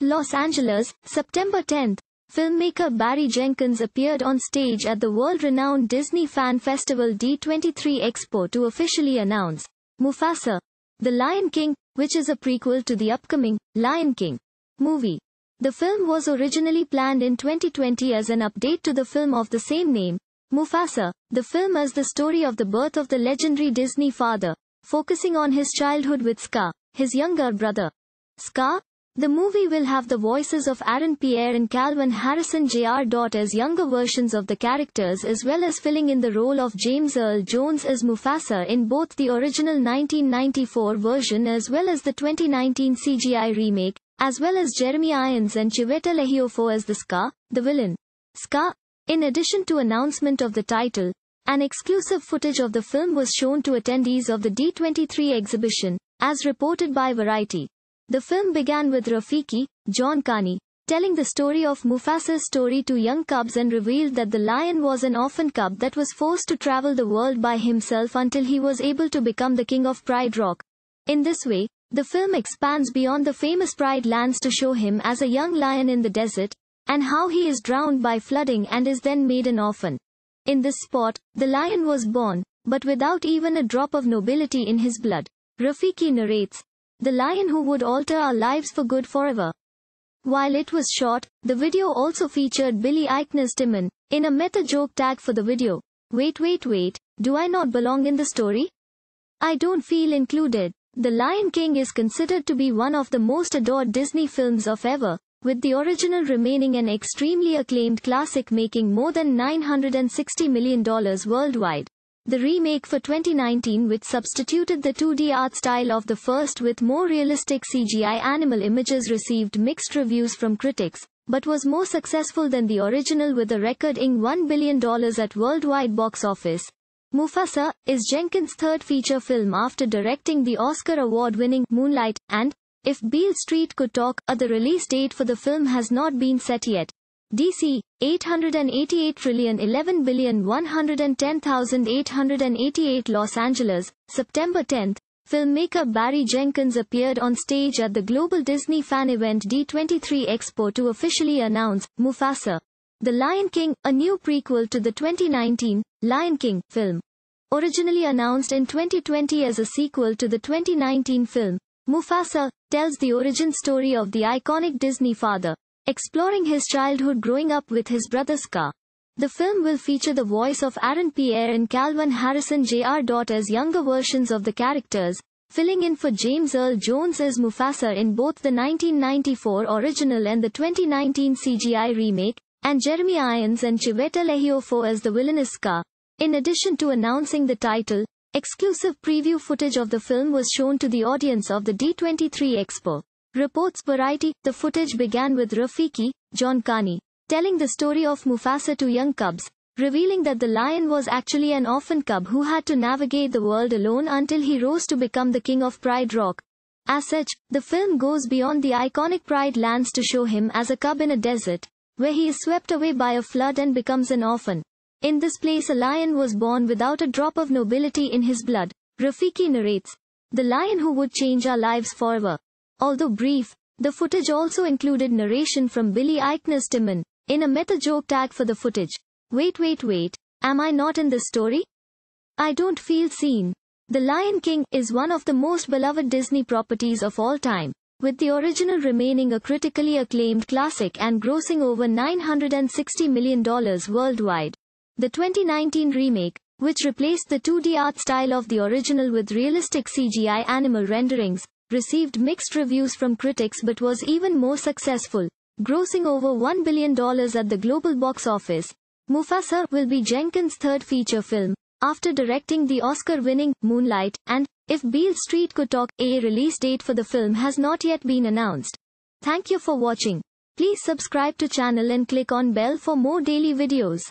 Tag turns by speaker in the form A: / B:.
A: Los Angeles, September 10. Filmmaker Barry Jenkins appeared on stage at the world-renowned Disney Fan Festival D23 Expo to officially announce Mufasa, The Lion King, which is a prequel to the upcoming Lion King movie. The film was originally planned in 2020 as an update to the film of the same name, Mufasa. The film is the story of the birth of the legendary Disney father, focusing on his childhood with Scar, his younger brother. Scar, the movie will have the voices of Aaron Pierre and Kelvin Harrison Jr. as younger versions of the characters as well as filling in the role of James Earl Jones as Mufasa in both the original 1994 version as well as the 2019 CGI remake, as well as Jeremy Irons and Chiwetel Ejiofor as the Scar, the villain. Scar. In addition to announcement of the title, an exclusive footage of the film was shown to attendees of the D23 exhibition, as reported by Variety. The film began with Rafiki, John Kani, telling the story of Mufasa's story to young cubs and revealed that the lion was an orphan cub that was forced to travel the world by himself until he was able to become the king of Pride Rock. In this way, the film expands beyond the famous Pride lands to show him as a young lion in the desert, and how he is drowned by flooding and is then made an orphan. In this spot, the lion was born, but without even a drop of nobility in his blood. Rafiki narrates, the lion who would alter our lives for good forever. While it was short, the video also featured Billy Eichner's Timon, in a meta joke tag for the video. Wait wait wait, do I not belong in the story? I don't feel included. The Lion King is considered to be one of the most adored Disney films of ever, with the original remaining an extremely acclaimed classic making more than $960 million worldwide. The remake for 2019 which substituted the 2D art style of the first with more realistic CGI animal images received mixed reviews from critics, but was more successful than the original with a record-ing $1 billion at worldwide box office. Mufasa is Jenkins' third feature film after directing the Oscar award-winning Moonlight, and, if Beale Street Could Talk, uh, the release date for the film has not been set yet. DC 888 trillion 11 billion 110,888 Los Angeles, September 10. Filmmaker Barry Jenkins appeared on stage at the global Disney fan event D23 Expo to officially announce Mufasa, The Lion King, a new prequel to the 2019 Lion King film. Originally announced in 2020 as a sequel to the 2019 film, Mufasa tells the origin story of the iconic Disney father, exploring his childhood growing up with his brother Scar. The film will feature the voice of Aaron Pierre and Kelvin Harrison Jr. as younger versions of the characters, filling in for James Earl Jones as Mufasa in both the 1994 original and the 2019 CGI remake, and Jeremy Irons and Chiwetel Ejiofor as the villainous Scar. In addition to announcing the title, exclusive preview footage of the film was shown to the audience of the D23 Expo. Reports Variety, the footage began with Rafiki, John Kani, telling the story of Mufasa to young cubs, revealing that the lion was actually an orphan cub who had to navigate the world alone until he rose to become the king of Pride Rock. As such, the film goes beyond the iconic Pride lands to show him as a cub in a desert, where he is swept away by a flood and becomes an orphan. In this place a lion was born without a drop of nobility in his blood. Rafiki narrates, the lion who would change our lives forever. Although brief, the footage also included narration from Billy Eichner's Timon, in a meta joke tag for the footage. Wait wait wait, am I not in this story? I don't feel seen. The Lion King is one of the most beloved Disney properties of all time, with the original remaining a critically acclaimed classic and grossing over $960 million worldwide. The 2019 remake, which replaced the 2D art style of the original with realistic CGI animal renderings, received mixed reviews from critics but was even more successful, grossing over $1 billion at the global box office. Mufasa will be Jenkins' third feature film, after directing the Oscar-winning Moonlight, and, if Beale Street could talk, a release date for the film has not yet been announced. Thank you for watching. Please subscribe to channel and click on bell for more daily videos.